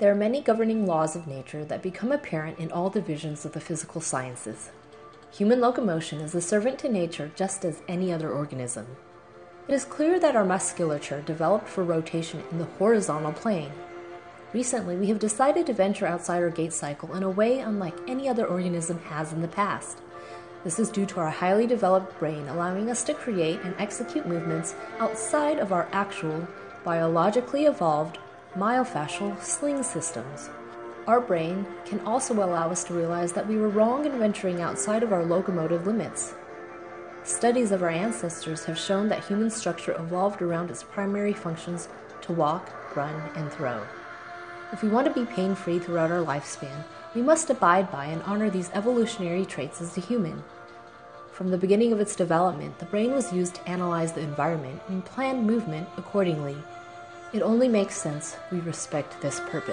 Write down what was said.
There are many governing laws of nature that become apparent in all divisions of the physical sciences. Human locomotion is a servant to nature just as any other organism. It is clear that our musculature developed for rotation in the horizontal plane. Recently, we have decided to venture outside our gait cycle in a way unlike any other organism has in the past. This is due to our highly developed brain allowing us to create and execute movements outside of our actual, biologically evolved myofascial sling systems. Our brain can also allow us to realize that we were wrong in venturing outside of our locomotive limits. Studies of our ancestors have shown that human structure evolved around its primary functions to walk, run, and throw. If we want to be pain free throughout our lifespan, we must abide by and honor these evolutionary traits as a human. From the beginning of its development, the brain was used to analyze the environment and plan movement accordingly. It only makes sense we respect this purpose.